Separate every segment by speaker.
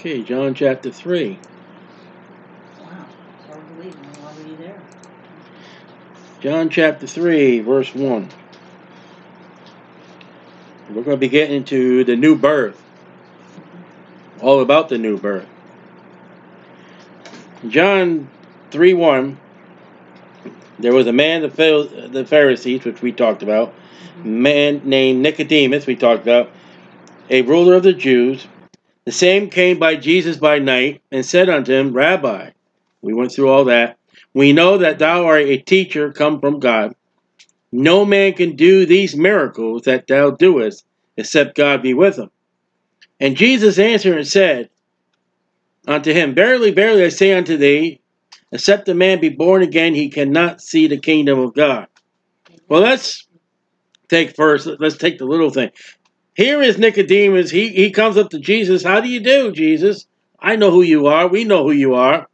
Speaker 1: Okay, John chapter 3.
Speaker 2: Wow, hard to believe. I'm already there.
Speaker 1: John chapter 3, verse 1. We're going to be getting into the new birth. All about the new birth. John 3 1. There was a man, the Phil- the Pharisees, which we talked about, mm-hmm. man named Nicodemus, we talked about, a ruler of the Jews. The same came by Jesus by night and said unto him, Rabbi, we went through all that. We know that thou art a teacher come from God. No man can do these miracles that thou doest, except God be with him. And Jesus answered and said unto him, Verily, verily, I say unto thee, except a man be born again, he cannot see the kingdom of God. Well, let's take first, let's take the little thing. Here is Nicodemus. He, he comes up to Jesus. How do you do, Jesus? I know who you are. We know who you are.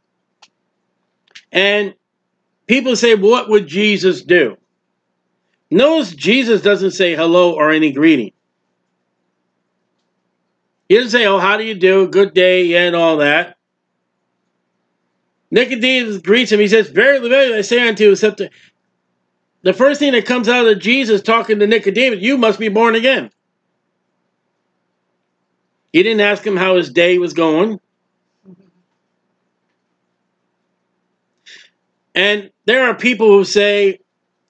Speaker 1: And people say, what would Jesus do? Notice Jesus doesn't say hello or any greeting. He doesn't say, oh, how do you do? Good day, and all that. Nicodemus greets him. He says, Verily, verily, I say unto you, except the first thing that comes out of Jesus talking to Nicodemus, you must be born again. He didn't ask him how his day was going. And there are people who say,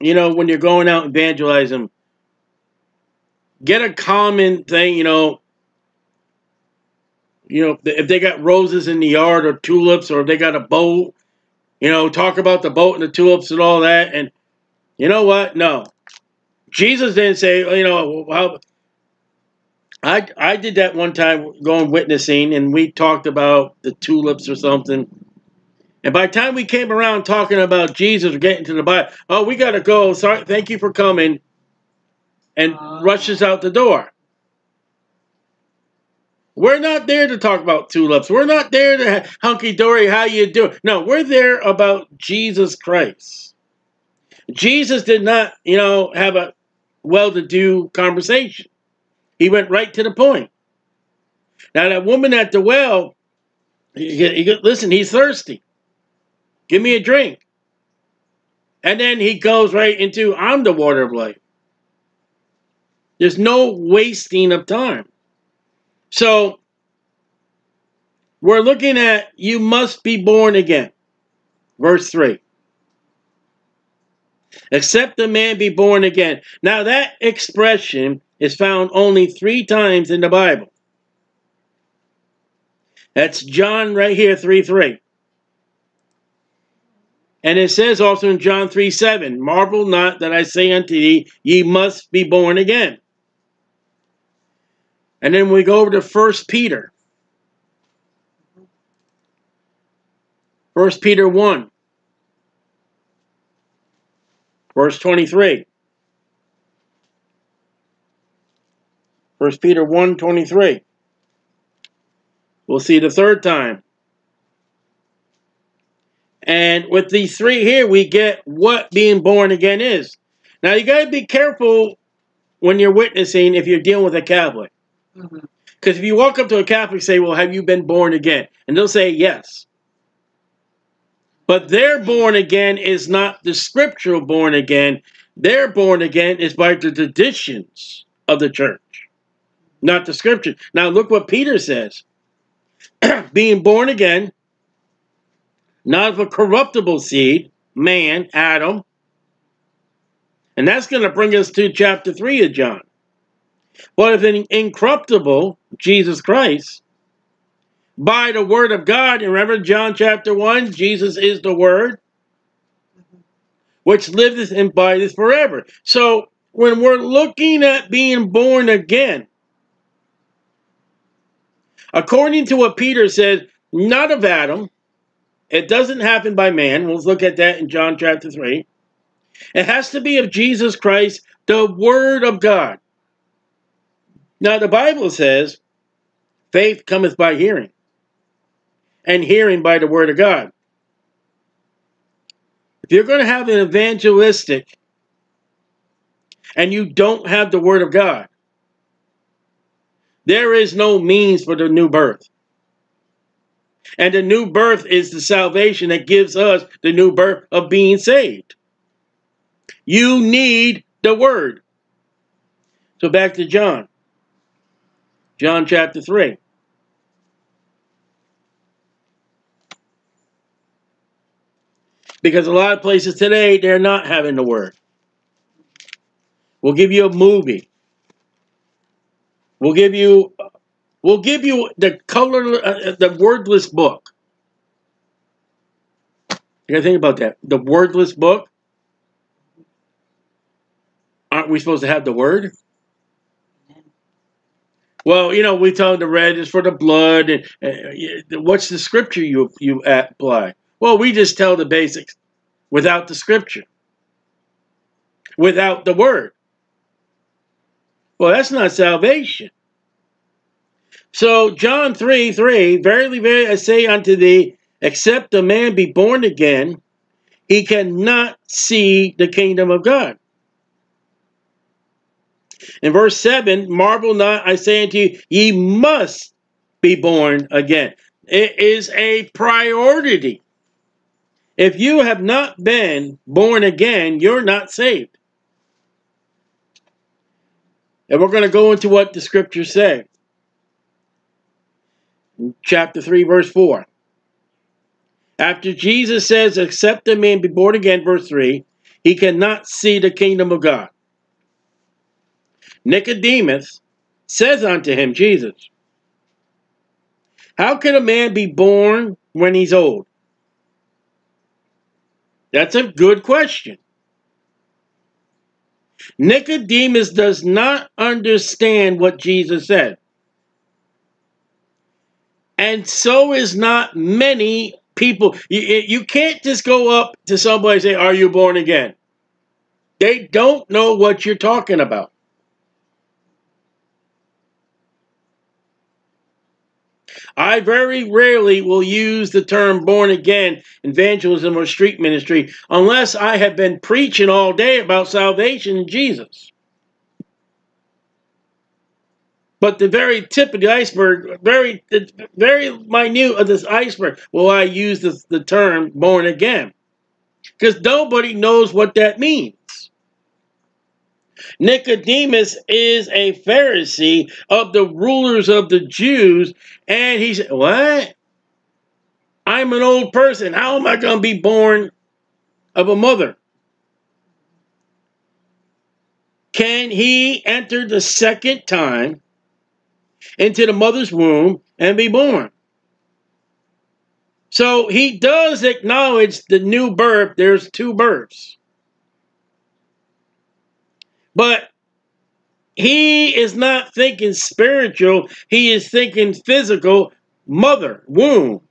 Speaker 1: you know, when you're going out evangelizing, get a common thing, you know, you know, if they got roses in the yard or tulips or if they got a boat, you know, talk about the boat and the tulips and all that. And you know what? No. Jesus didn't say, you know, how I I did that one time going witnessing and we talked about the tulips or something. And by the time we came around talking about Jesus or getting to the Bible, oh, we got to go. Sorry, thank you for coming. And
Speaker 2: Oh.
Speaker 1: rushes out the door. We're not there to talk about tulips. We're not there to hunky dory. How you doing? No, we're there about Jesus Christ. Jesus did not, you know, have a well-to-do conversation. He went right to the point. Now that woman at the well, he, he, listen, he's thirsty. Give me a drink. And then he goes right into, I'm the water of life. There's no wasting of time. So we're looking at you must be born again. Verse 3. Except a man be born again. Now that expression is found only three times in the Bible. That's John right here, 3 3. And it says also in John 3 7, Marvel not that I say unto thee, ye must be born again. And then we go over to First Peter. First Peter 1. Verse 23. First Peter 1, 23. We'll see the third time. And with these three here, we get what being born again is. Now, you got to be careful when you're witnessing if you're dealing with a Catholic.
Speaker 2: Mm-hmm.
Speaker 1: Because if you walk up to a Catholic and say, Well, have you been born again? And they'll say, Yes. But their born again is not the scriptural born again. Their born again is by the traditions of the church, not the scripture. Now, look what Peter says being born again, not of a corruptible seed, man, Adam. And that's going to bring us to chapter 3 of John. But if an incorruptible, Jesus Christ, by the word of God, and remember John chapter 1, Jesus is the word, which liveth and abideth forever. So when we're looking at being born again, according to what Peter said, not of Adam, it doesn't happen by man. We'll look at that in John chapter 3. It has to be of Jesus Christ, the Word of God. Now, the Bible says, faith cometh by hearing, and hearing by the Word of God. If you're going to have an evangelistic and you don't have the Word of God, there is no means for the new birth. And the new birth is the salvation that gives us the new birth of being saved. You need the word. So back to John. John chapter 3. Because a lot of places today, they're not having the word. We'll give you a movie. We'll give you we'll give you the color uh, the wordless book. You gotta think about that. The wordless book. Aren't we supposed to have the word? Well, you know, we tell the red is for the blood. And, uh, what's the scripture you you apply? Well, we just tell the basics without the scripture, without the word. Well, that's not salvation. So, John 3 3, Verily, verily, I say unto thee, except a man be born again, he cannot see the kingdom of God. In verse 7, marvel not, I say unto you, ye must be born again. It is a priority. If you have not been born again, you're not saved. And we're going to go into what the scriptures say. Chapter 3, verse 4. After Jesus says, Except a man be born again, verse 3, he cannot see the kingdom of God. Nicodemus says unto him, Jesus, How can a man be born when he's old? That's a good question. Nicodemus does not understand what Jesus said. And so is not many people. You, you can't just go up to somebody and say, Are you born again? They don't know what you're talking about. I very rarely will use the term born again, evangelism, or street ministry unless I have been preaching all day about salvation in Jesus. But the very tip of the iceberg, very very minute of this iceberg, will I use this, the term born again. Because nobody knows what that means. Nicodemus is a Pharisee of the rulers of the Jews, and he said, What? I'm an old person. How am I going to be born of a mother? Can he enter the second time into the mother's womb and be born? So he does acknowledge the new birth. There's two births. But he is not thinking spiritual, he is thinking physical, mother, womb.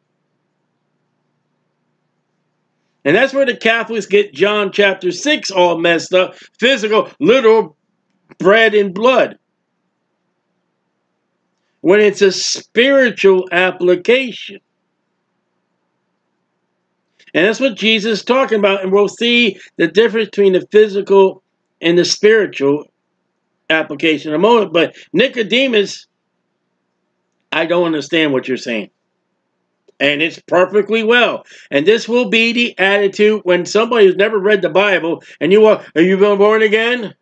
Speaker 1: And that's where the Catholics get John chapter 6 all messed up. Physical, literal bread and blood. When it's a spiritual application. And that's what Jesus is talking about. And we'll see the difference between the physical in the spiritual application a moment. But Nicodemus, I don't understand what you're saying. And it's perfectly well. And this will be the attitude when somebody who's never read the Bible and you are, are you been born again?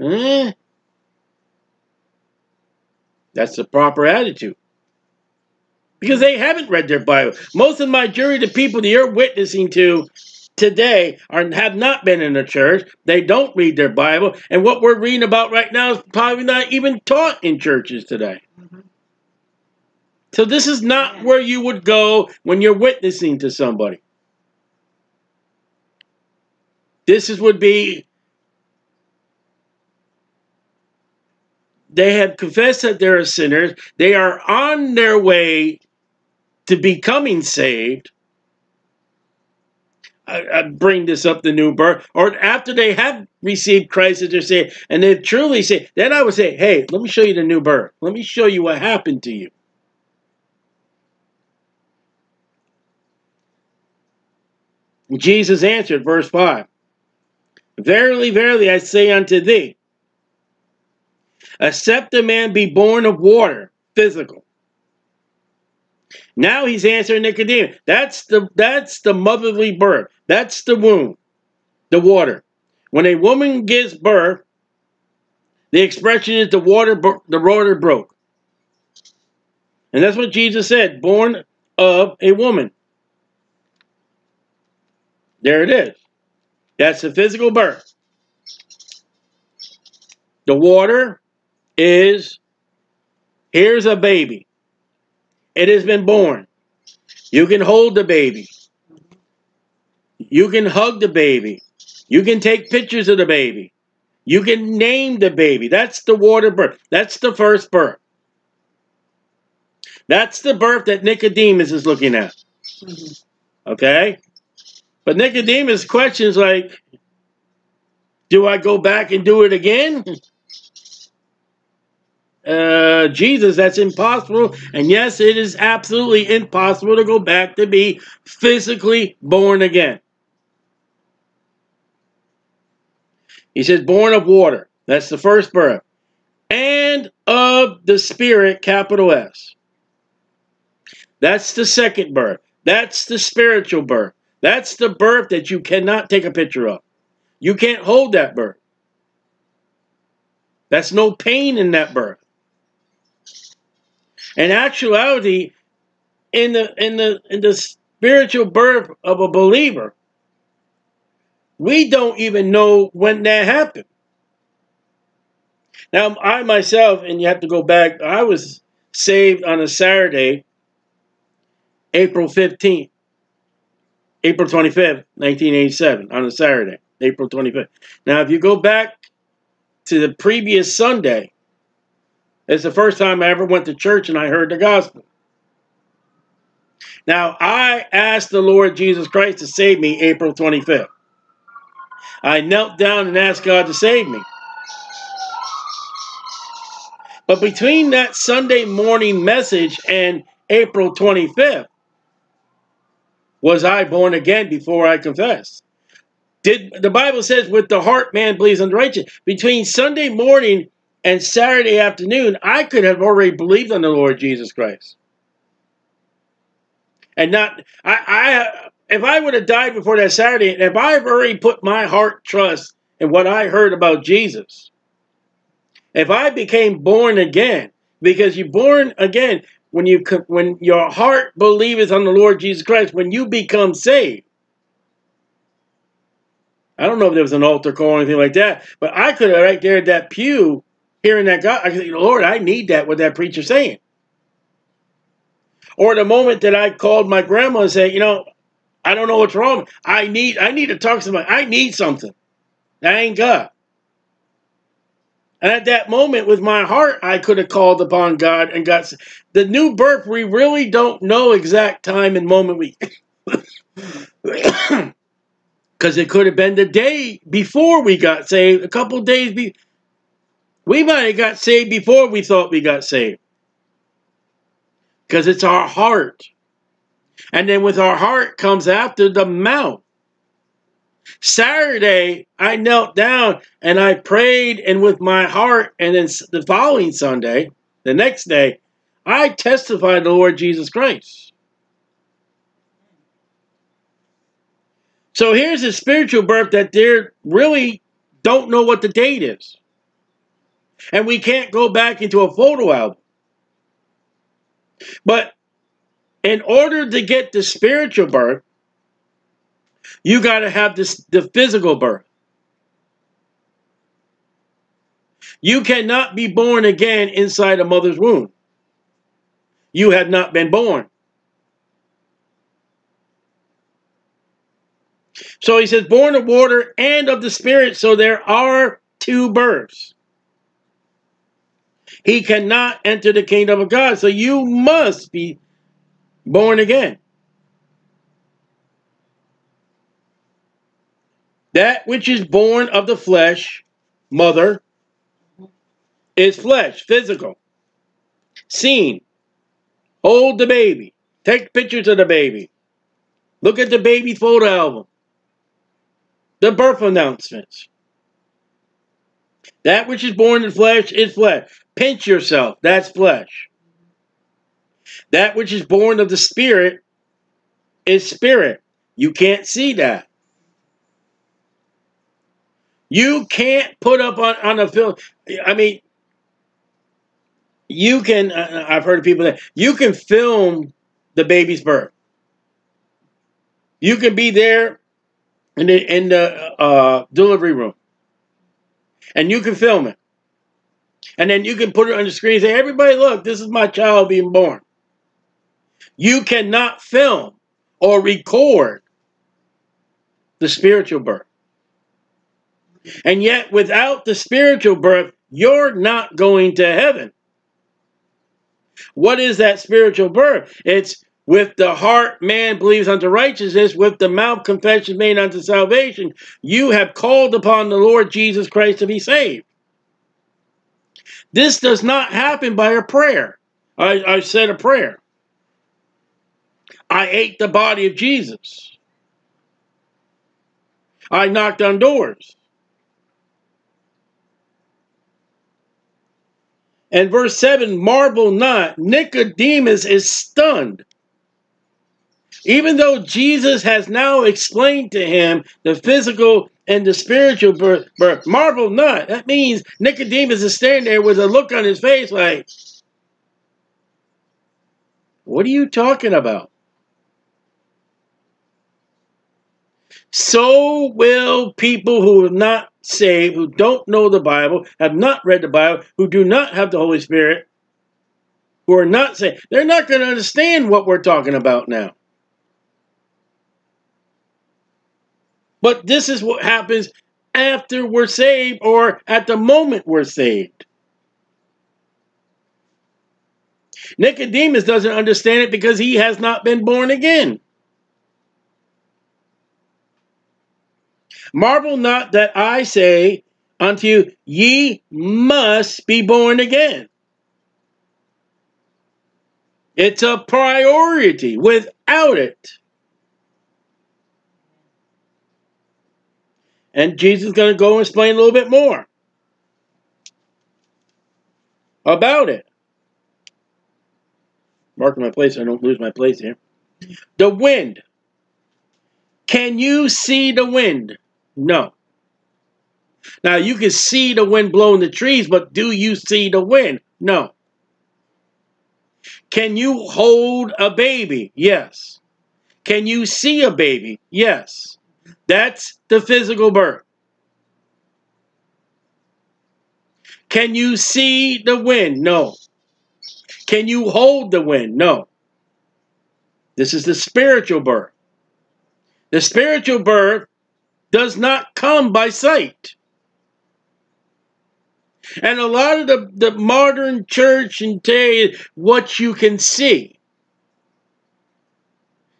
Speaker 1: Eh? That's the proper attitude. Because they haven't read their Bible. Most of my jury, the people that you're witnessing to, today are have not been in the church. They don't read their Bible, and what we're reading about right now is probably not even taught in churches today. Mm-hmm. So this is not where you would go when you're witnessing to somebody. This is would be they have confessed that they're sinners. They are on their way to becoming saved I, bring this up the new birth, or after they have received Christ as their Savior, and they truly say, then I would say, hey, let me show you the new birth. Let me show you what happened to you. Jesus answered, verse 5 Verily, verily, I say unto thee, except a man be born of water, physical, Now he's answering Nicodemus. That's the that's the motherly birth. That's the womb, the water. When a woman gives birth, the expression is the water the water broke. And that's what Jesus said, born of a woman. There it is. That's the physical birth. The water is here's a baby. It has been born. You can hold the baby. You can hug the baby. You can take pictures of the baby. You can name the baby. That's the water birth. That's the first birth. That's the birth that Nicodemus is looking at. Mm-hmm. Okay? But Nicodemus questions like, do I go back and do it again? Uh, Jesus, that's impossible. And yes, it is absolutely impossible to go back to be physically born again. He says, born of water. That's the first birth. And of the Spirit, capital S. That's the second birth. That's the spiritual birth. That's the birth that you cannot take a picture of. You can't hold that birth. That's no pain in that birth. In actuality, in the in the in the spiritual birth of a believer, we don't even know when that happened. Now, I myself, and you have to go back, I was saved on a Saturday April 15th, April 25th, 1987, on a Saturday, April 25th. Now, if you go back to the previous Sunday, it's the first time I ever went to church and I heard the gospel. Now, I asked the Lord Jesus Christ to save me April 25th. I knelt down and asked God to save me. But between that Sunday morning message and April 25th, was I born again before I confessed? Did the Bible says with the heart man believes unto righteousness. Between Sunday morning and Saturday afternoon, I could have already believed on the Lord Jesus Christ. And not I, I if I would have died before that Saturday, if I've already put my heart trust in what I heard about Jesus, if I became born again, because you're born again, when you when your heart believes on the Lord Jesus Christ, when you become saved. I don't know if there was an altar call or anything like that, but I could have right there at that pew, hearing that God, I could say, Lord, I need that, what that preacher's saying. Or the moment that I called my grandma and said, you know, I don't know what's wrong. I need I need to talk to somebody. I need something. That ain't God. And at that moment, with my heart, I could have called upon God and got the new birth. We really don't know exact time and moment we, because it could have been the day before we got saved, a couple days be. We might have got saved before we thought we got saved, because it's our heart, and then with our heart comes after the mouth. Saturday, I knelt down and I prayed, and with my heart, and then the following Sunday, the next day, I testified the Lord Jesus Christ. So here's a spiritual birth that they really don't know what the date is. And we can't go back into a photo album. But in order to get the spiritual birth, you got to have this the physical birth. You cannot be born again inside a mother's womb. You have not been born. So he says, born of water and of the Spirit. So there are two births. He cannot enter the kingdom of God. So you must be born again. That which is born of the flesh, mother, is flesh, physical, seen. Hold the baby. Take pictures of the baby. Look at the baby photo album. The birth announcements. That which is born in flesh is flesh. Pinch yourself. That's flesh. That which is born of the Spirit is spirit. You can't see that. You can't put up on, on a film. I mean, you can, uh, I've heard people that you can film the baby's birth. You can be there in the, in the uh, delivery room and you can film it. And then you can put it on the screen and say, everybody, look, this is my child being born. You cannot film or record the spiritual birth. And yet, without the spiritual birth, you're not going to heaven. What is that spiritual birth? It's with the heart man believes unto righteousness, with the mouth confession made unto salvation. You have called upon the Lord Jesus Christ to be saved. This does not happen by a prayer. I, I said a prayer. I ate the body of Jesus. I knocked on doors. And verse 7 marvel not, Nicodemus is stunned. Even though Jesus has now explained to him the physical and the spiritual birth, birth, marvel not. That means Nicodemus is standing there with a look on his face like, What are you talking about? So will people who are not saved, who don't know the Bible, have not read the Bible, who do not have the Holy Spirit, who are not saved, they're not going to understand what we're talking about now. But this is what happens after we're saved or at the moment we're saved. Nicodemus doesn't understand it because he has not been born again. Marvel not that I say unto you, ye must be born again. It's a priority. Without it, and Jesus is going to go and explain a little bit more about it. Marking my place I don't lose my place here. The wind. Can you see the wind? No. Now, you can see the wind blowing the trees, but do you see the wind? No. Can you hold a baby? Yes. Can you see a baby? Yes. That's the physical birth. Can you see the wind? No. Can you hold the wind? No. This is the spiritual birth. The spiritual birth does not come by sight. And a lot of the, the modern church and today what you can see.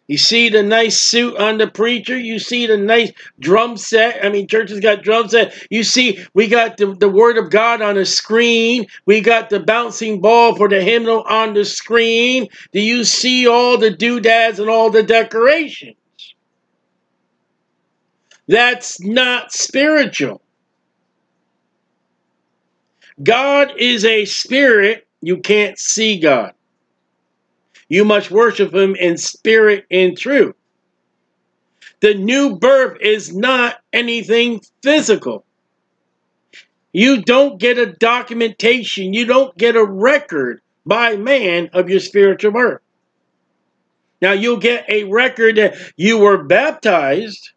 Speaker 1: You see the nice suit on the preacher. You see the nice drum set. I mean, churches got drum set. You see, we got the, the word of God on the screen. We got the bouncing ball for the hymnal on the screen. Do you see all the doodads and all the decorations? That's not spiritual. God is a spirit. You can't see God. You must worship him in spirit and truth. The new birth is not anything physical. You don't get a documentation, you don't get a record by man of your spiritual birth. Now, you'll get a record that you were baptized.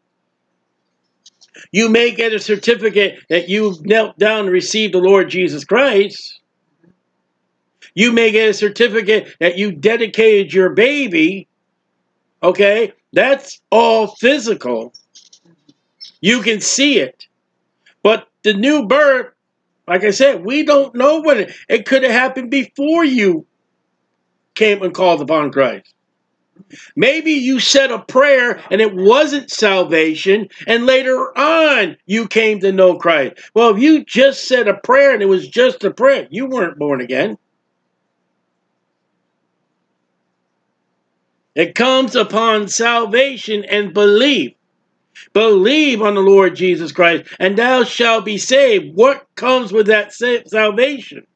Speaker 1: You may get a certificate that you knelt down and received the Lord Jesus Christ. You may get a certificate that you dedicated your baby. Okay? That's all physical. You can see it. But the new birth, like I said, we don't know when it, it could have happened before you came and called upon Christ. Maybe you said a prayer and it wasn't salvation, and later on you came to know Christ. Well, if you just said a prayer and it was just a prayer, you weren't born again. It comes upon salvation and belief. Believe on the Lord Jesus Christ, and thou shalt be saved. What comes with that salvation?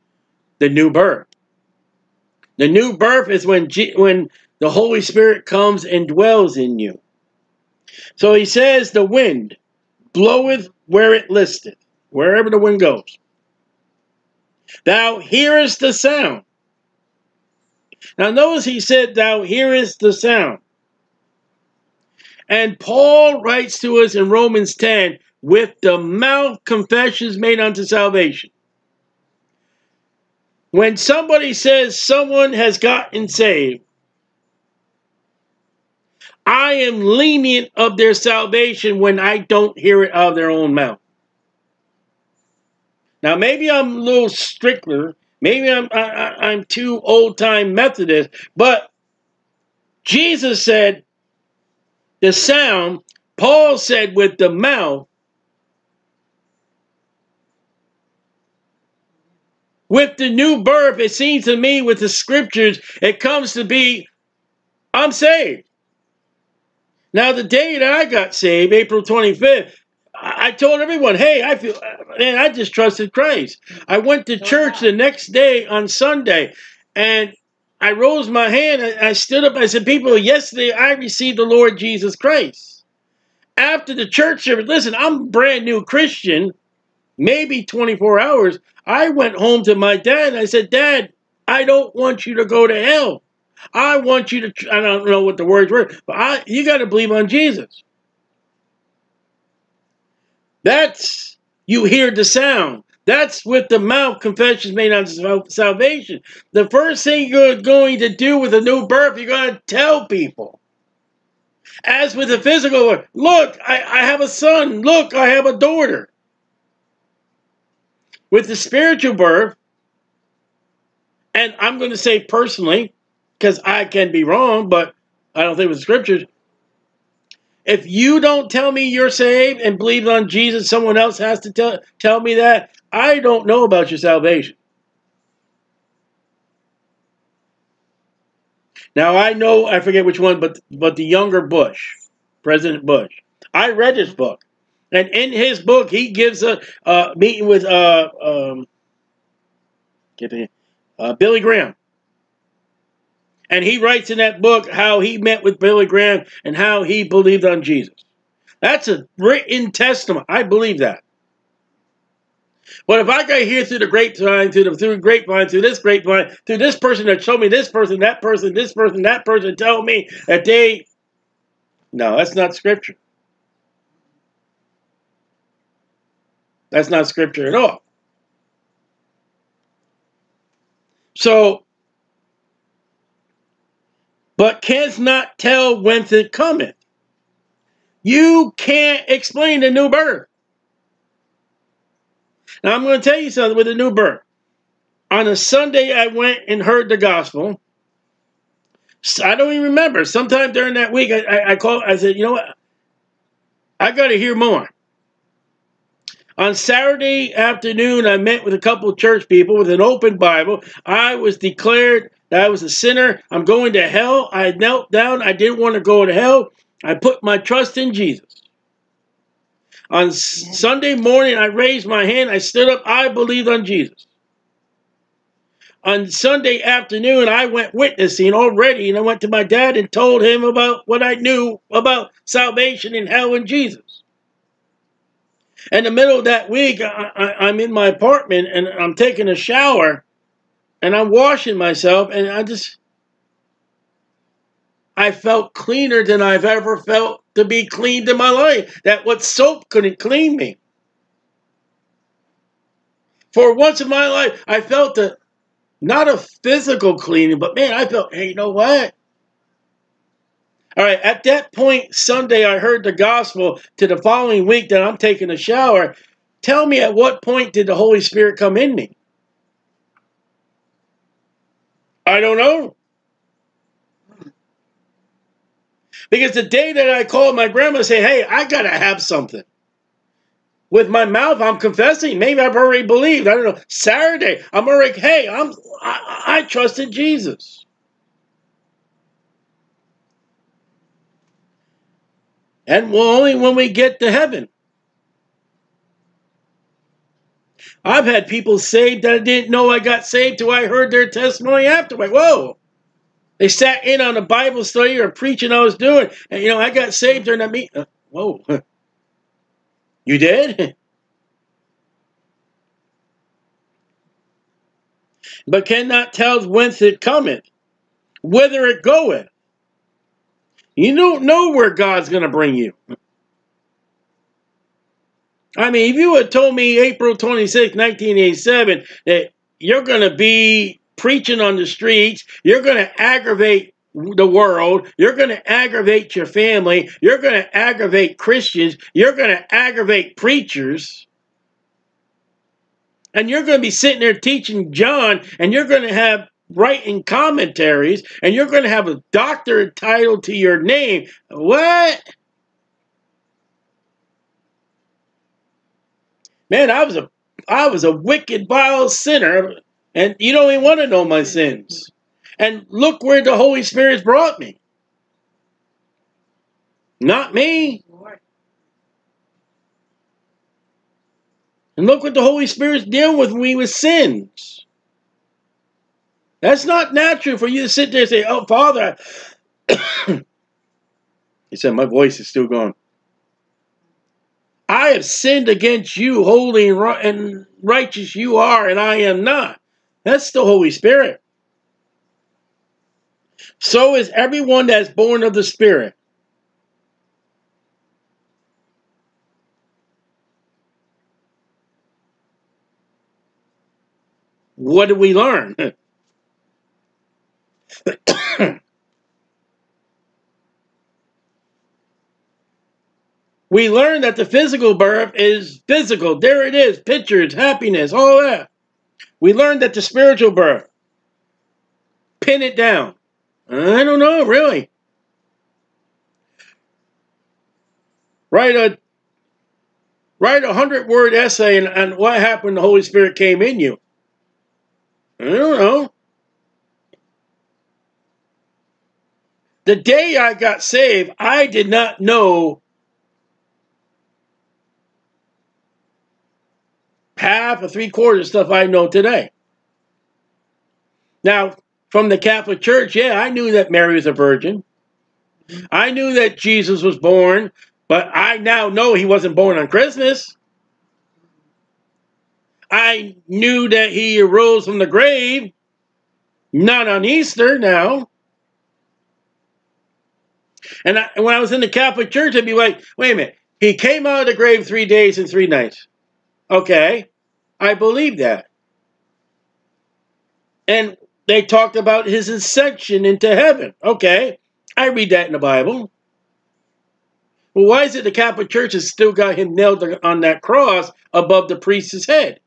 Speaker 1: The new birth. The new birth is when G- when the Holy Spirit comes and dwells in you. So he says, the wind bloweth where it listeth, wherever the wind goes. Thou hearest the sound. Now notice he said, thou hearest the sound. And Paul writes to us in Romans 10, with the mouth confessions made unto salvation. When somebody says someone has gotten saved, I am lenient of their salvation when I don't hear it out of their own mouth. Now, maybe I'm a little stricter. Maybe I'm I, I, I'm too old time Methodist, but Jesus said the sound. Paul said with the mouth. With the new birth, it seems to me with the scriptures, it comes to be, I'm saved. Now, the day that I got saved, April 25th, I told everyone, hey, I feel, man, I just trusted Christ. I went to oh, church the next day on Sunday and I rose my hand. And I stood up. I said, people, yesterday I received the Lord Jesus Christ. After the church service, listen, I'm a brand new Christian, maybe 24 hours. I went home to my dad I said, Dad, I don't want you to go to hell. I want you to, I don't know what the words were, but I, you got to believe on Jesus. That's, you hear the sound. That's with the mouth confessions made on salvation. The first thing you're going to do with a new birth, you're going to tell people. As with the physical, look, I, I have a son. Look, I have a daughter. With the spiritual birth, and I'm going to say personally, because I can be wrong, but I don't think with the scriptures. If you don't tell me you're saved and believe on Jesus, someone else has to tell tell me that. I don't know about your salvation. Now I know I forget which one, but but the younger Bush, President Bush. I read his book, and in his book he gives a meeting with uh um, get uh, Billy Graham. And he writes in that book how he met with Billy Graham and how he believed on Jesus. That's a written testament. I believe that. But if I got here through the grapevine, through the through grapevine, through this grapevine, through this person that showed me this person, that person, this person, that person tell me that they No, that's not scripture. That's not scripture at all. So but canst not tell whence it cometh. You can't explain the new birth. Now I'm going to tell you something with the new birth. On a Sunday, I went and heard the gospel. I don't even remember. Sometime during that week, I, I, I called. I said, you know what? I got to hear more. On Saturday afternoon, I met with a couple of church people with an open Bible. I was declared that I was a sinner. I'm going to hell. I knelt down. I didn't want to go to hell. I put my trust in Jesus. On Sunday morning, I raised my hand. I stood up. I believed on Jesus. On Sunday afternoon, I went witnessing already, and I went to my dad and told him about what I knew about salvation and hell and Jesus. In the middle of that week, I, am in my apartment and I'm taking a shower and I'm washing myself and I just I felt cleaner than I've ever felt to be cleaned in my life. That what soap couldn't clean me. For once in my life, I felt a not a physical cleaning, but man, I felt, hey, you know what? All right, at that point, Sunday, I heard the gospel to the following week that I'm taking a shower. Tell me at what point did the Holy Spirit come in me? I don't know. Because the day that I called my grandma and say, hey, I got to have something. With my mouth, I'm confessing. Maybe I've already believed. I don't know. Saturday, I'm already, hey, I'm, I, I trusted Jesus. And only when we get to heaven. I've had people saved that I didn't know I got saved till I heard their testimony afterward. Whoa. They sat in on a Bible study or preaching I was doing. And, you know, I got saved during that meeting. Uh, whoa. You did? but cannot tell whence it cometh, whither it goeth. You don't know where God's going to bring you. I mean, if you had told me April 26, 1987, that you're going to be preaching on the streets, you're going to aggravate the world, you're going to aggravate your family, you're going to aggravate Christians, you're going to aggravate preachers, and you're going to be sitting there teaching John, and you're going to have writing commentaries, and you're going to have a doctorate title to your name. What? Man, I was a I was a wicked, vile sinner, and you don't even want to know my sins. And look where the Holy Spirit's brought me. Not me. And look what the Holy Spirit's dealing with me with sins. That's not natural for you to sit there and say, Oh, Father. he said, My voice is still going. I have sinned against you, holy and righteous you are, and I am not. That's the Holy Spirit. So is everyone that's born of the Spirit. What do we learn? we learn that the physical birth is physical. There it is, pictures, happiness, all that. We learned that the spiritual birth, pin it down. I don't know, really. Write a write a hundred word essay and, and what happened the Holy Spirit came in you. I don't know. The day I got saved, I did not know half or three quarters of stuff I know today. Now, from the Catholic Church, yeah, I knew that Mary was a virgin. I knew that Jesus was born, but I now know he wasn't born on Christmas. I knew that he arose from the grave, not on Easter now. And I, when I was in the Catholic Church, I'd be like, wait a minute, he came out of the grave three days and three nights. Okay, I believe that. And they talked about his ascension into heaven. Okay, I read that in the Bible. Well, why is it the Catholic Church has still got him nailed on that cross above the priest's head?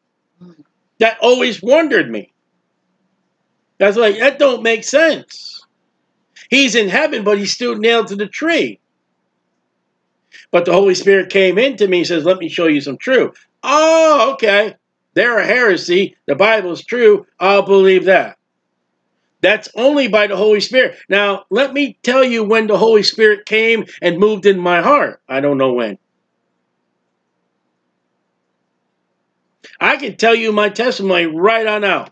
Speaker 1: That always wondered me. That's like, that don't make sense. He's in heaven, but he's still nailed to the tree. But the Holy Spirit came into me and says, let me show you some truth. Oh, okay. They're a heresy. The Bible's true. I'll believe that. That's only by the Holy Spirit. Now, let me tell you when the Holy Spirit came and moved in my heart. I don't know when. I can tell you my testimony right on out.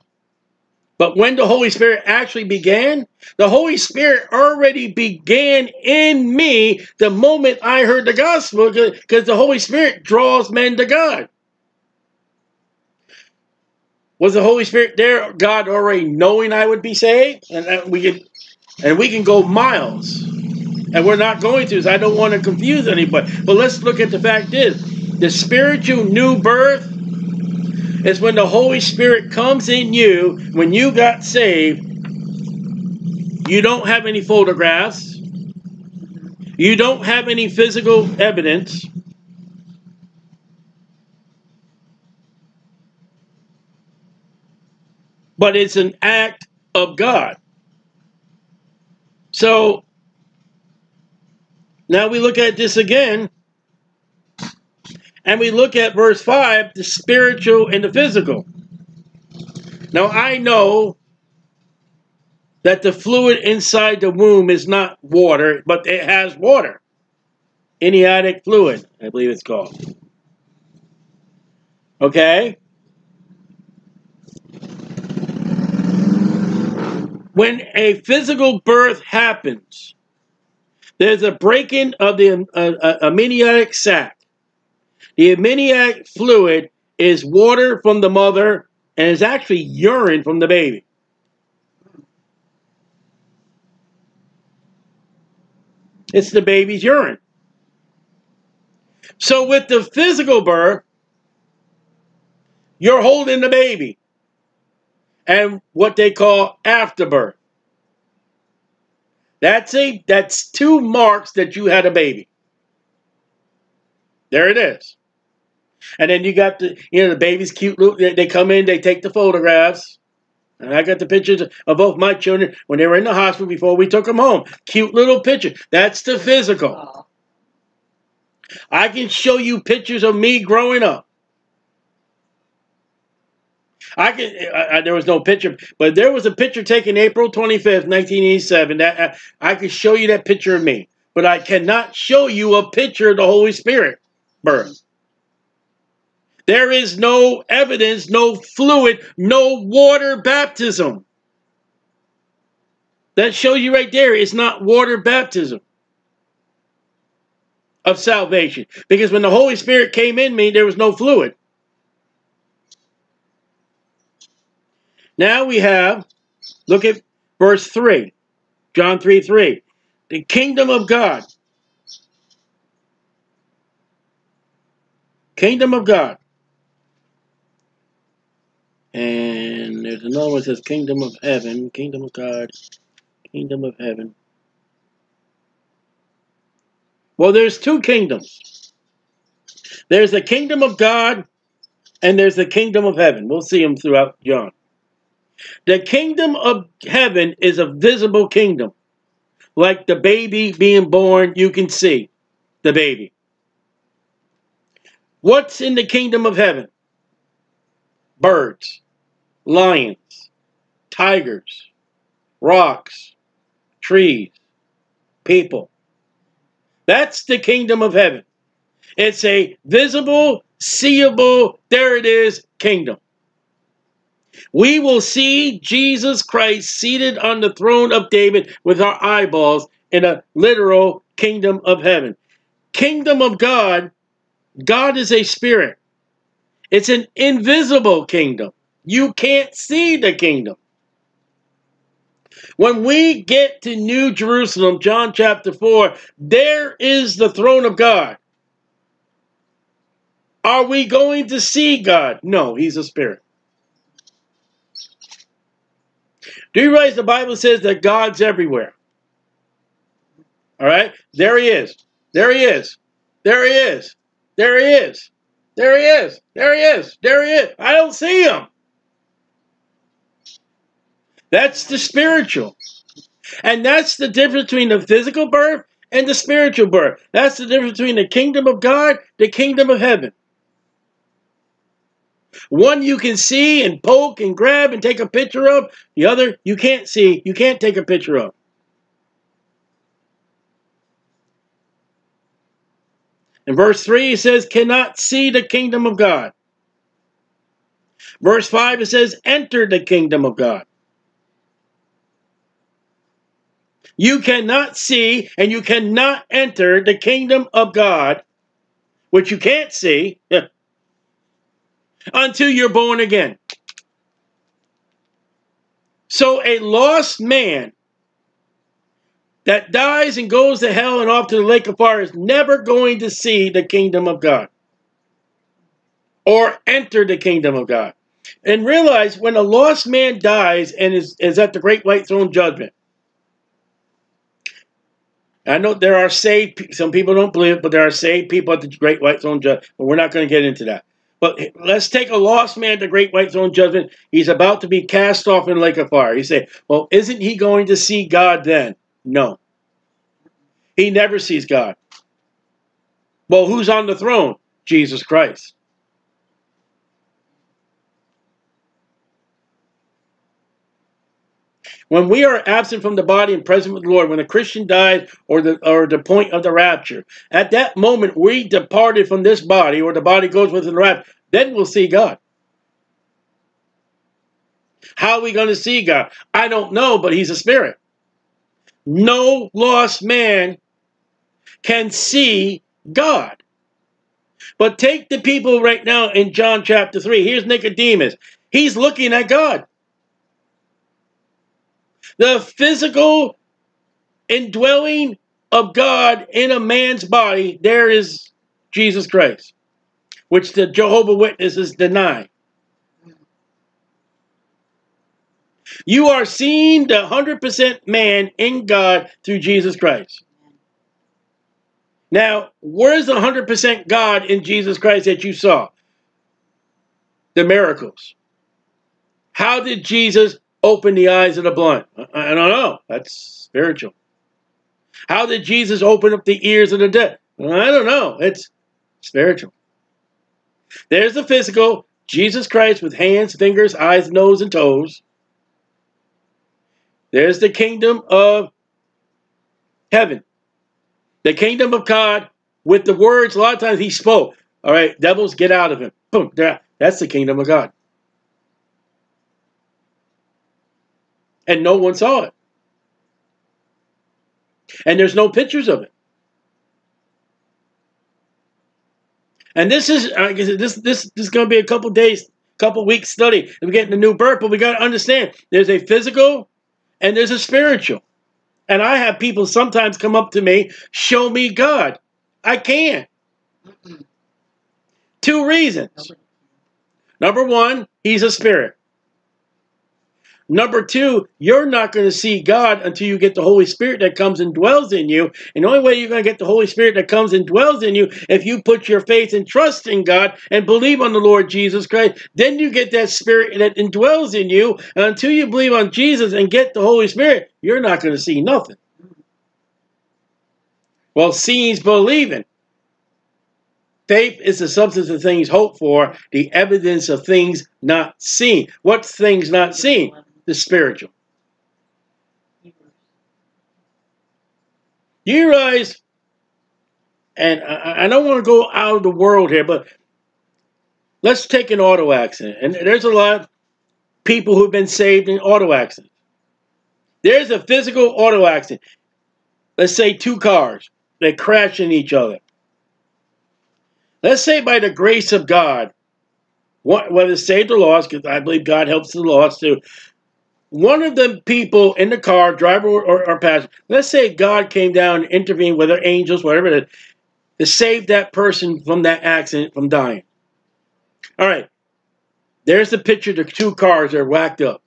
Speaker 1: But when the Holy Spirit actually began, the Holy Spirit already began in me the moment I heard the gospel because the Holy Spirit draws men to God. Was the Holy Spirit there, God already knowing I would be saved? And that we can and we can go miles. And we're not going to, so I don't want to confuse anybody. But let's look at the fact is the spiritual new birth is when the Holy Spirit comes in you, when you got saved, you don't have any photographs, you don't have any physical evidence. But it's an act of God. So now we look at this again and we look at verse 5, the spiritual and the physical. Now, I know that the fluid inside the womb is not water, but it has water. Amniotic fluid, I believe it's called. Okay? When a physical birth happens, there's a breaking of the uh, uh amniotic sac. The amniotic fluid is water from the mother and is actually urine from the baby. It's the baby's urine. So with the physical birth, you're holding the baby and what they call afterbirth. That's a that's two marks that you had a baby. There it is. And then you got the you know the baby's cute look. They come in, they take the photographs. And I got the pictures of both my children when they were in the hospital before we took them home. Cute little picture. That's the physical. I can show you pictures of me growing up. I can. I, I, there was no picture, but there was a picture taken April twenty fifth, nineteen eighty seven. That I, uh, I could show you that picture of me, but I cannot show you a picture of the Holy Spirit birth. There is no evidence, no fluid, no water baptism. That shows you right there it's not water baptism of salvation. Because when the Holy Spirit came in me, there was no fluid. Now we have, look at verse 3, John 3 3. The kingdom of God. Kingdom of God. And there's another one that says kingdom of heaven, kingdom of God, kingdom of heaven. Well, there's two kingdoms. There's the kingdom of God and there's the kingdom of heaven. We'll see them throughout John. The kingdom of heaven is a visible kingdom. Like the baby being born, you can see the baby. What's in the kingdom of heaven? Birds, lions, tigers, rocks, trees, people. That's the kingdom of heaven. It's a visible, seeable, there it is, kingdom we will see Jesus Christ seated on the throne of David with our eyeballs in a literal kingdom of heaven. Kingdom of God, God is a spirit. It's an invisible kingdom. You can't see the kingdom. When we get to New Jerusalem, John chapter 4, there is the throne of God. Are we going to see God? No, he's a spirit. Do you realize the Bible says that God's everywhere? All right? There he is. There he is. There he is. There he is. There he is. There he is. There he is. I don't see him. That's the spiritual. And that's the difference between the physical birth and the spiritual birth. That's the difference between the kingdom of God, the kingdom of heaven. One you can see and poke and grab and take a picture of. The other you can't see, you can't take a picture of. In verse 3, it says, cannot see the kingdom of God. Verse 5, it says, enter the kingdom of God. You cannot see and you cannot enter the kingdom of God, which you can't see. until you're born again. So a lost man that dies and goes to hell and off to the lake of fire is never going to see the kingdom of God or enter the kingdom of God. And realize when a lost man dies and is, is at the great white throne judgment, I know there are saved, some people don't believe it, but there are saved people at the great white throne judgment, but we're not going to get into that. But eh, let's take a lost man to great white throne judgment. He's about to be cast off in lake of fire. You say, well, isn't he going to see God then? No. He never sees God. Well, who's on the throne? Jesus Christ. When we are absent from the body and present with the Lord, when a Christian dies or the or the point of the rapture, at that moment we departed from this body, or the body goes with the rapture, then we'll see God. How are we going to see God? I don't know, but he's a spirit. No lost man can see God. But take the people right now in John chapter 3. Here's Nicodemus. He's looking at God. The physical indwelling of God in a man's body, there is Jesus Christ, which the Jehovah Witnesses deny. You are seeing the 100% man in God through Jesus Christ. Now, where's the 100% God in Jesus Christ that you saw? The miracles. How did Jesus open the eyes of the blind? I don't know. That's spiritual. How did Jesus open up the ears of the dead? I don't know. It's spiritual. There's the physical, Jesus Christ with hands, fingers, eyes, nose, and toes. There's the kingdom of heaven. The kingdom of God with the words, a lot of times he spoke. All right, devils, get out of him. Boom. That's the kingdom of God. And no one saw it. And there's no pictures of it. And this is uh, this this this is going to be a couple days, couple weeks study. We're getting a new birth, but we got to understand there's a physical and there's a spiritual. And I have people sometimes come up to me, show me God. I can't. Two reasons. Number one, he's a spirit. Number two, you're not going to see God until you get the Holy Spirit that comes and dwells in you. And the only way you're going to get the Holy Spirit that comes and dwells in you if you put your faith and trust in God and believe on the Lord Jesus Christ. Then you get that Spirit that indwells in you. And until you believe on Jesus and get the Holy Spirit, you're not going to see nothing. Well, seeing's believing. Faith is the substance of things hoped for, the evidence of things not seen. What's things not seen? The spiritual. You realize, and I, I don't want to go out of the world here, but let's take an auto accident. And there's a lot of people who've been saved in auto accidents. There's a physical auto accident. Let's say two cars, they crash in each other. Let's say by the grace of God, what whether saved or lost, because I believe God helps the lost too, one of the people in the car, driver or, or, passenger, let's say God came down and intervened, whether angels, whatever it is, to save that person from that accident from dying. All right. There's the picture the two cars are whacked up.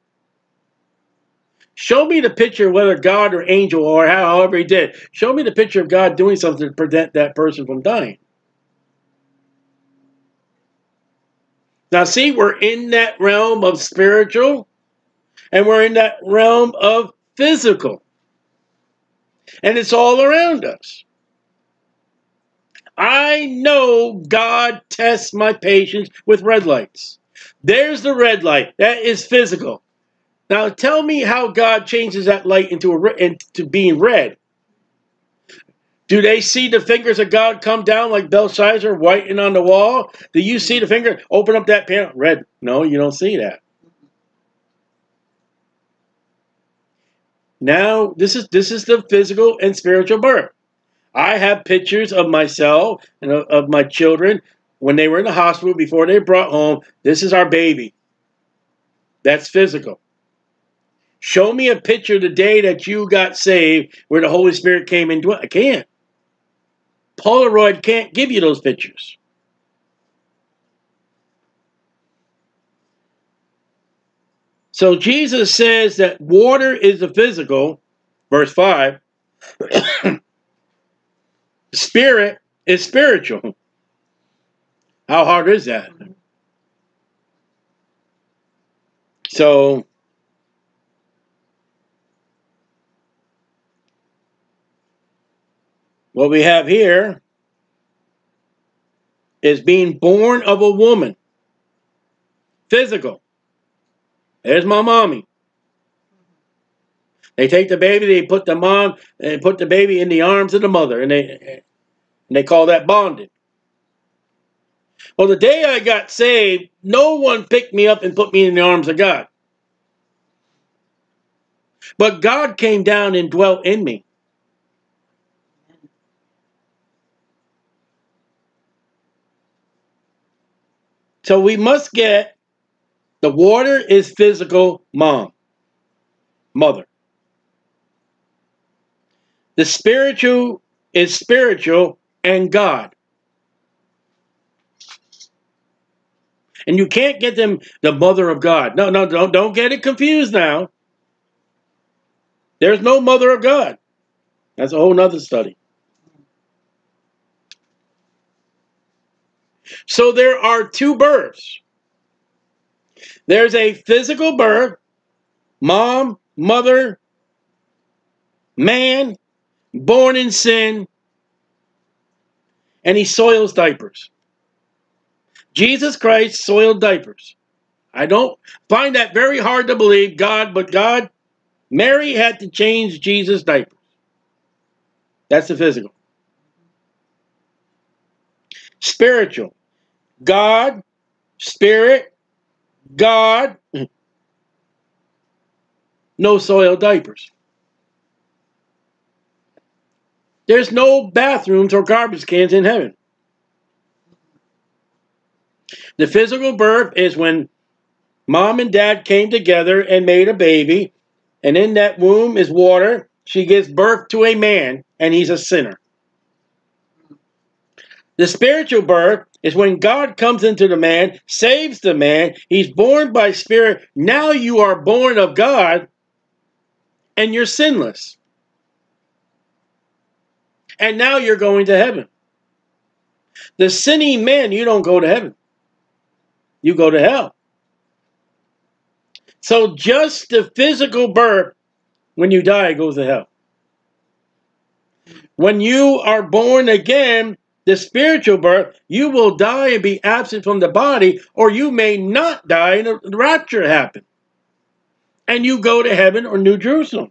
Speaker 1: Show me the picture, whether God or angel or however he did. Show me the picture of God doing something to prevent that person from dying. Now, see, we're in that realm of spiritual and we're in that realm of physical. And it's all around us. I know God tests my patience with red lights. There's the red light. That is physical. Now tell me how God changes that light into a into being red. Do they see the fingers of God come down like Belshazzar whiting on the wall? Do you see the finger open up that panel? Red. No, you don't see that. Now, this is this is the physical and spiritual birth. I have pictures of myself and of, of my children when they were in the hospital before they brought home. This is our baby. That's physical. Show me a picture the day that you got saved where the Holy Spirit came into it. I can't. Polaroid can't give you those pictures. So Jesus says that water is the physical, verse 5. Spirit is spiritual. How hard is that? So, what we have here is being born of a woman. Physical. There's my mommy. They take the baby, they put the mom, and put the baby in the arms of the mother, and they and they call that bonding. Well, the day I got saved, no one picked me up and put me in the arms of God. But God came down and dwelt in me. So we must get the water is physical mom, mother. The spiritual is spiritual and God. And you can't get them the mother of God. No, no, don't don't get it confused now. There's no mother of God. That's a whole nother study. So there are two births. There's a physical birth, mom, mother, man, born in sin, and he soils diapers. Jesus Christ soiled diapers. I don't find that very hard to believe, God, but God, Mary had to change Jesus' diapers. That's the physical. Spiritual. God, Spirit, God, no soiled diapers. There's no bathrooms or garbage cans in heaven. The physical birth is when mom and dad came together and made a baby, and in that womb is water. She gives birth to a man, and he's a sinner. The spiritual birth is when God comes into the man, saves the man, he's born by spirit. Now you are born of God, and you're sinless. And now you're going to heaven. The sinning man, you don't go to heaven you go to hell. So just the physical birth, when you die, goes to hell. When you are born again, the spiritual birth, you will die and be absent from the body, or you may not die and the rapture happen. And you go to heaven or New Jerusalem.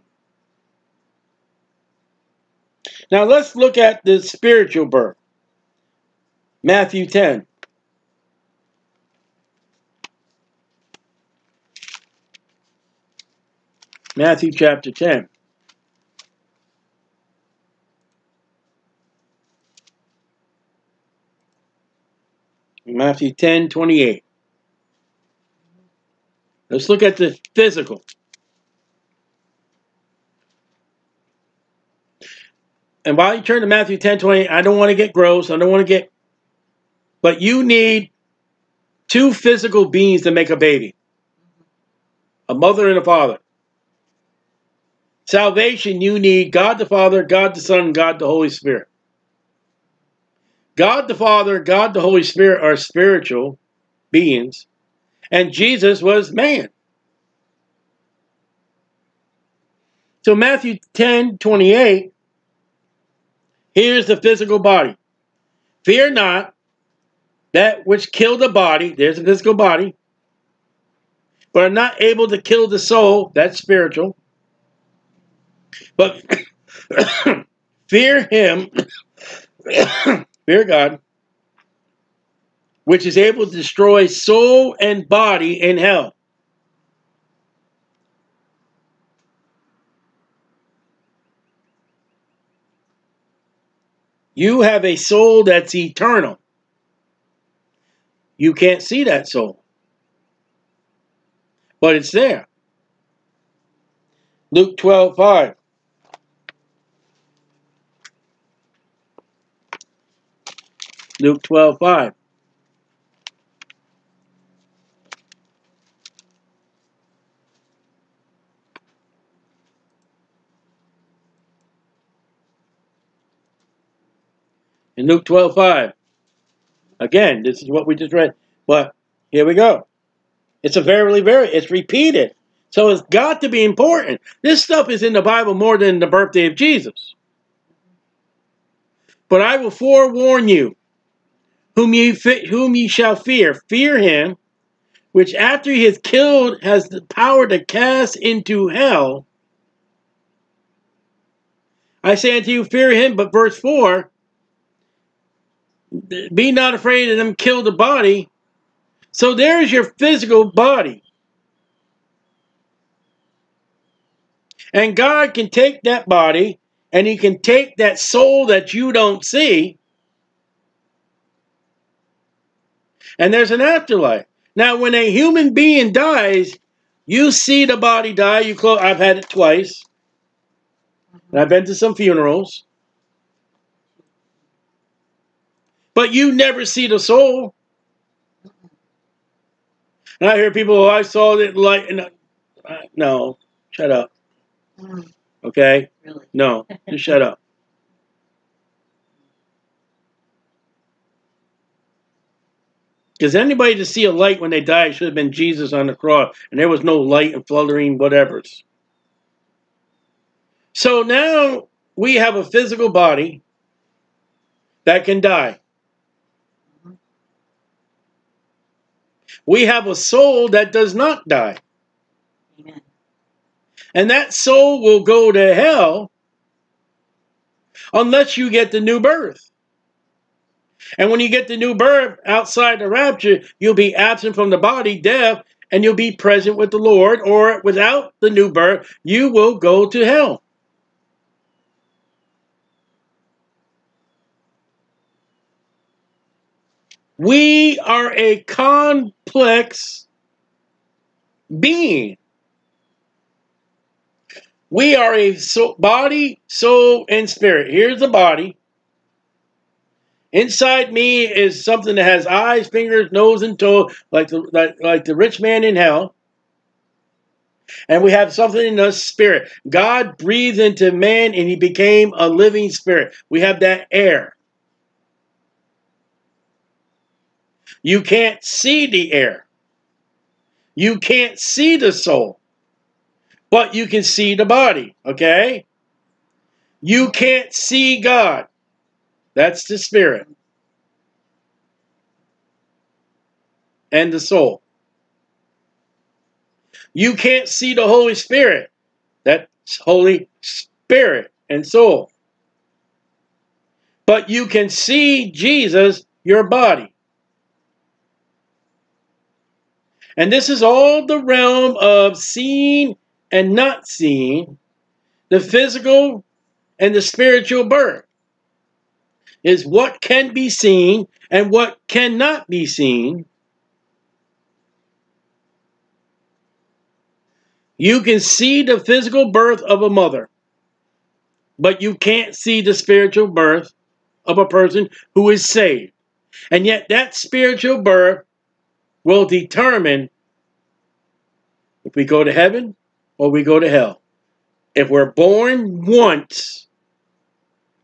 Speaker 1: Now let's look at the spiritual birth. Matthew 10. Matthew chapter 10. Matthew 10, 28. Let's look at the physical. And while you turn to Matthew 10, 28, I don't want to get gross. I don't want to get... But you need two physical beings to make a baby. A mother and a father. Salvation, you need God the Father, God the Son, God the Holy Spirit. God the Father, God the Holy Spirit are spiritual beings, and Jesus was man. So Matthew 10, 28, here's the physical body. Fear not that which kill the body, there's a physical body, but are not able to kill the soul, that's spiritual but fear him, fear God, which is able to destroy soul and body in hell. You have a soul that's eternal. You can't see that soul. But it's there. Luke 12, 5. Luke 12, 5. In Luke 12, 5. Again, this is what we just read. But here we go. It's a verily, very, it's repeated. So it's got to be important. This stuff is in the Bible more than the birthday of Jesus. But I will forewarn you whom ye, whom shall fear. Fear him, which after he is killed has the power to cast into hell. I say unto you, fear him. But verse 4, be not afraid of them kill the body. So there's your physical body. And God can take that body and he can take that soul that you don't see. And there's an afterlife. Now, when a human being dies, you see the body die. You close. I've had it twice. And I've been to some funerals. But you never see the soul. And I hear people, oh, I saw it light. And, uh, no, shut up.
Speaker 2: Mm,
Speaker 1: Okay?
Speaker 2: Really?
Speaker 1: No, just shut up. Because anybody to see a light when they die should have been Jesus on the cross, and there was no light and fluttering whatevers. So now we have a physical body that can die. We have a soul that does not die.
Speaker 2: Amen.
Speaker 1: And that soul will go to hell unless you get the new birth. And when you get the new birth outside the rapture, you'll be absent from the body, death, and you'll be present with the Lord. Or without the new birth, you will go to hell. We are a complex being. We are a soul, body, soul, and spirit. Here's the body. Inside me is something that has eyes, fingers, nose, and toe, like the like, like the rich man in hell. And we have something in the spirit. God breathed into man and he became a living spirit. We have that air. You can't see the air. You can't see the soul. But you can see the body, okay? You can't see God. That's the spirit. And the soul. You can't see the Holy Spirit. That's Holy Spirit and soul. But you can see Jesus, your body. And this is all the realm of seeing and not seeing, the physical and the spiritual birth. Is what can be seen and what cannot be seen. You can see the physical birth of a mother, but you can't see the spiritual birth of a person who is saved. And yet, that spiritual birth will determine if we go to heaven or we go to hell. If we're born once,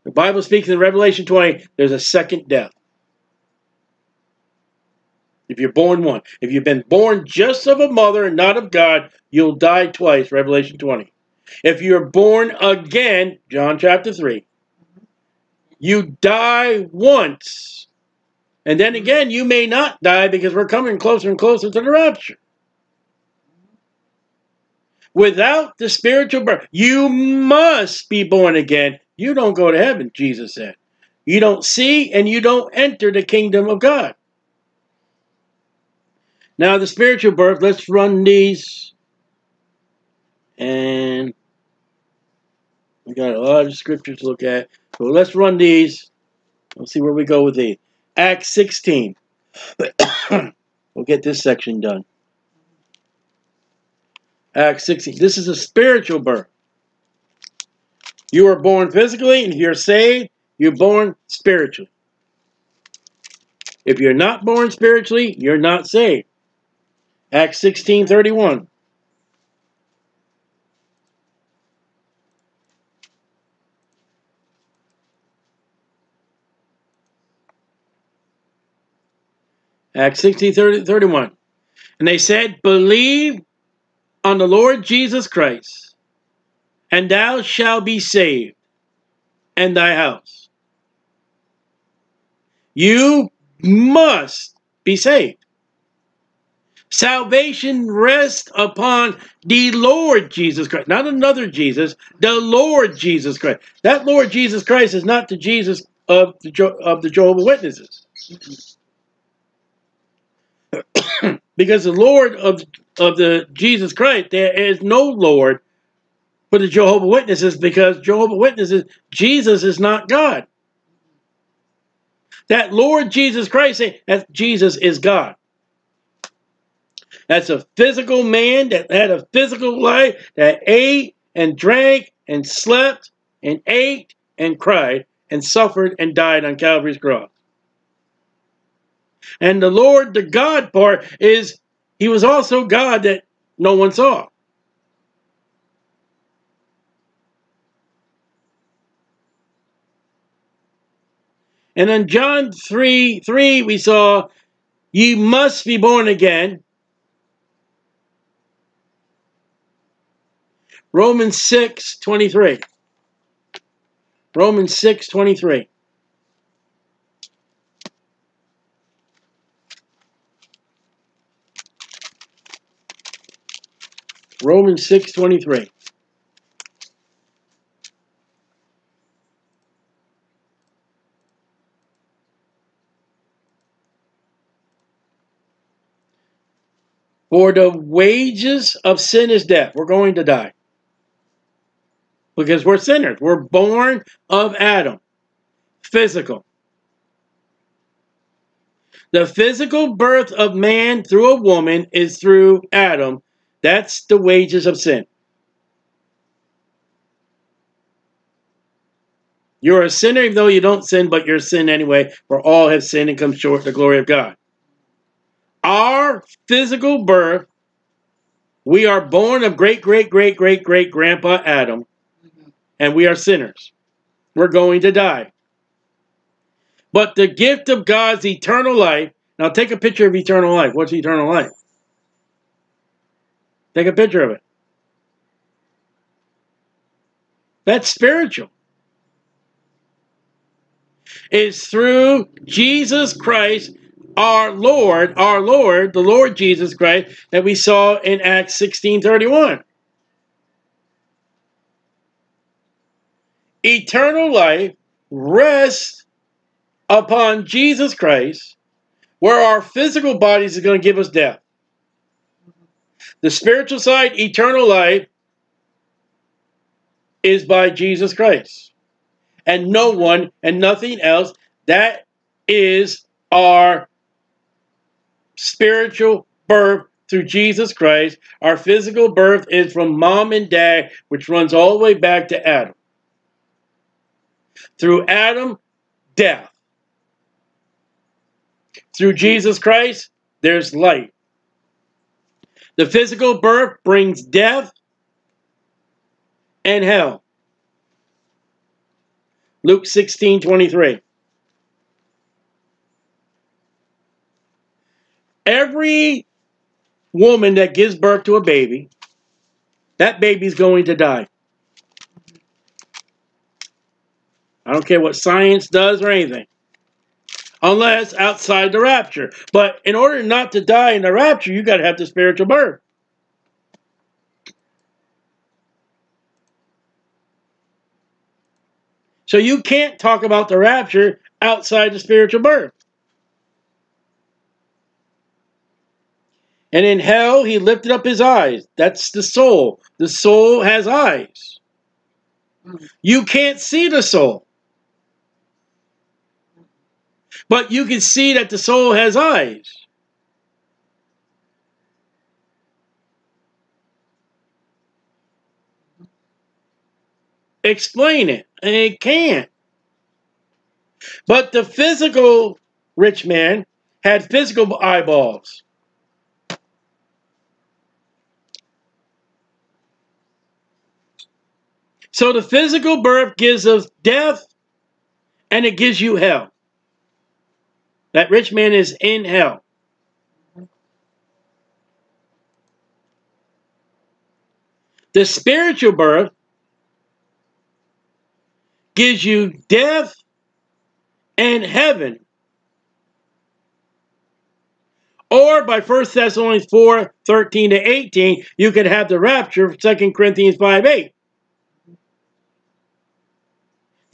Speaker 1: the Bible speaks in Revelation 20, there's a second death. If you're born one, if you've been born just of a mother and not of God, you'll die twice, Revelation 20. If you're born again, John chapter 3, you die once. And then again, you may not die because we're coming closer and closer to the rapture. Without the spiritual birth, you must be born again. You don't go to heaven, Jesus said. You don't see and you don't enter the kingdom of God. Now, the spiritual birth, let's run these. And we got a lot of scriptures to look at. So let's run these. Let's see where we go with these. Acts 16. we'll get this section done. Acts 16. This is a spiritual birth. You are born physically, and you're saved, you're born spiritually. If you're not born spiritually, you're not saved. Acts 16 31. Acts 16 30, 31. And they said, Believe on the Lord Jesus Christ, and thou shalt be saved, and thy house. You must be saved. Salvation rests upon the Lord Jesus Christ, not another Jesus, the Lord Jesus Christ. That Lord Jesus Christ is not the Jesus of the, of the Jehovah Witnesses. because the Lord of, of the Jesus Christ, there is no Lord for the Jehovah Witnesses because Jehovah Witnesses, Jesus is not God. That Lord Jesus Christ, that Jesus is God. That's a physical man that had a physical life that ate and drank and slept and ate and cried and suffered and died on Calvary's cross. And the Lord, the God part, is he was also God that no one saw. And then John 3 3, we saw, Ye must be born again. Romans 6 23. Romans 6 23. Romans 6 23. For the wages of sin is death. We're going to die. Because we're sinners. We're born of Adam. Physical. The physical birth of man through a woman is through Adam. That's the wages of sin. You're a sinner even though you don't sin, but you're sin anyway, for all have sinned and come short of the glory of God our physical birth, we are born of great, great, great, great, great grandpa Adam, and we are sinners. We're going to die. But the gift of God's eternal life, now take a picture of eternal life. What's eternal life? Take a picture of it. That's spiritual. Is through Jesus Christ our Lord, our Lord, the Lord Jesus Christ, that we saw in Acts 16:31. Eternal life rests upon Jesus Christ, where our physical bodies is going to give us death. The spiritual side, eternal life, is by Jesus Christ. And no one and nothing else. That is our spiritual birth through Jesus Christ. Our physical birth is from mom and dad, which runs all the way back to Adam. Through Adam, death. Through Jesus Christ, there's life. The physical birth brings death and hell. Luke 16 23. Every woman that gives birth to a baby, that baby's going to die. I don't care what science does or anything. Unless outside the rapture. But in order not to die in the rapture, you got to have the spiritual birth. So you can't talk about the rapture outside the spiritual birth. And in hell, he lifted up his eyes. That's the soul. The soul has eyes. You can't see the soul. But you can see that the soul has eyes. Explain it. And it can't. But the physical rich man had physical eyeballs. So the physical birth gives us death and it gives you hell. That rich man is in hell. The spiritual birth gives you death and heaven. Or by 1 Thessalonians 4, 13 to 18, you could have the rapture, 2 Corinthians 5, 8.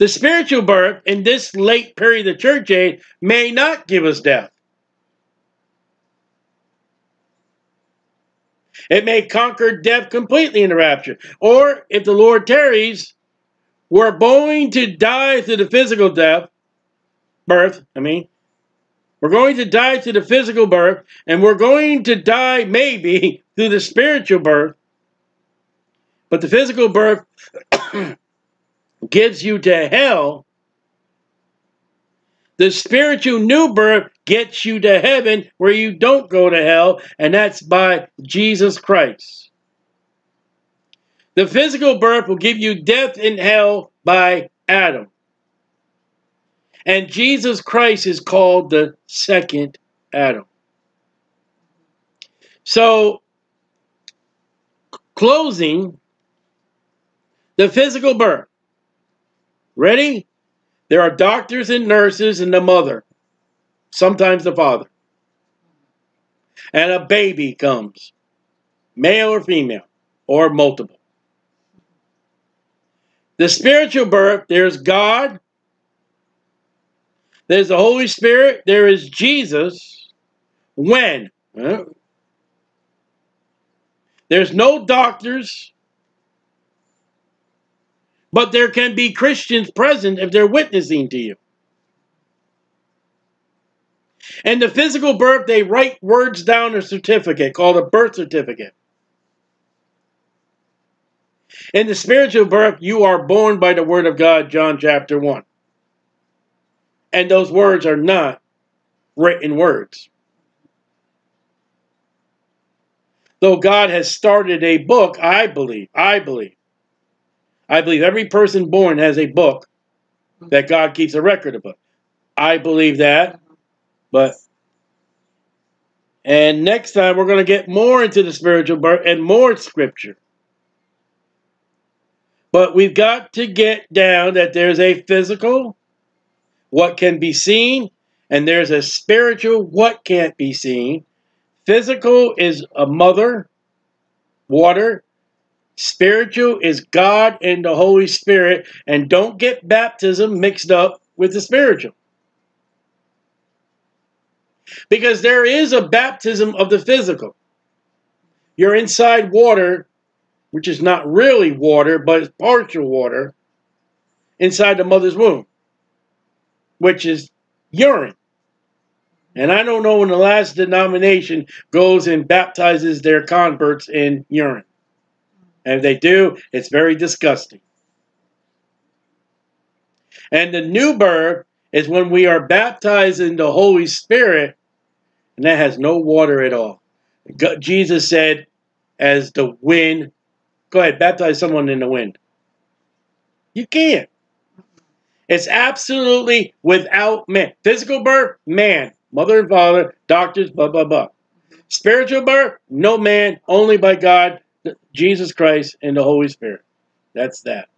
Speaker 1: The spiritual birth in this late period of church age may not give us death. It may conquer death completely in the rapture. Or if the Lord tarries, we're going to die through the physical death, birth, I mean. We're going to die to the physical birth, and we're going to die maybe through the spiritual birth. But the physical birth gives you to hell. The spiritual new birth gets you to heaven where you don't go to hell, and that's by Jesus Christ. The physical birth will give you death in hell by Adam. And Jesus Christ is called the second Adam. So, closing the physical birth. Ready? There are doctors and nurses and the mother, sometimes the father. And a baby comes, male or female, or multiple. The spiritual birth, there's God, there's the Holy Spirit, there is Jesus. When? There's no doctors, but there can be Christians present if they're witnessing to you. And the physical birth, they write words down a certificate called a birth certificate. In the spiritual birth, you are born by the word of God, John chapter 1. And those words are not written words. Though God has started a book, I believe, I believe, I believe every person born has a book that God keeps a record of. I believe that, but and next time we're going to get more into the spiritual birth and more scripture. But we've got to get down that there's a physical, what can be seen, and there's a spiritual, what can't be seen. Physical is a mother, water. Spiritual is God and the Holy Spirit. And don't get baptism mixed up with the spiritual. Because there is a baptism of the physical. You're inside water, which is not really water, but it's partial water, inside the mother's womb which is urine. And I don't know when the last denomination goes and baptizes their converts in urine. And if they do, it's very disgusting. And the new birth is when we are baptized in the Holy Spirit, and that has no water at all. Jesus said, as the wind, go ahead, baptize someone in the wind. You can't. It's absolutely without man. Physical birth, man. Mother and father, doctors, blah, blah, blah. Spiritual birth, no man, only by God, Jesus Christ, and the Holy Spirit. That's that.